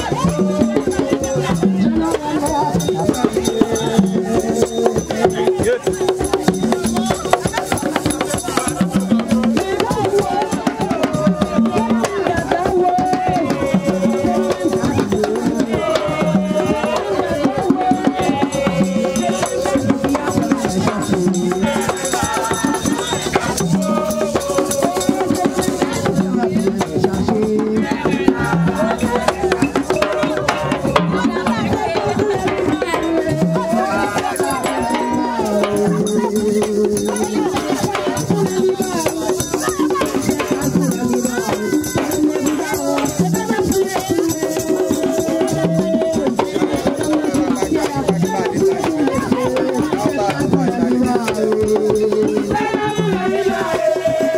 Yeah. Bye.